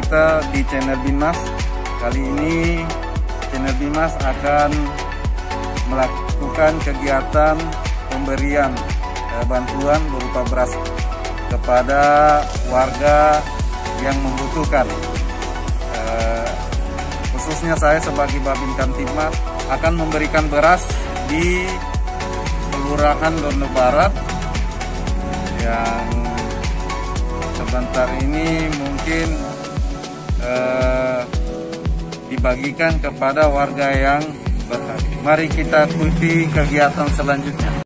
Kita di channel Bimas. Kali ini channel Bimas akan melakukan kegiatan pemberian eh, bantuan berupa beras kepada warga yang membutuhkan. Eh, Khususnya saya sebagai Babin Kamtibmas akan memberikan beras di Kelurahan Dono Barat yang sebentar ini mungkin eh, dibagikan kepada warga yang berhak. Mari kita ikuti kegiatan selanjutnya.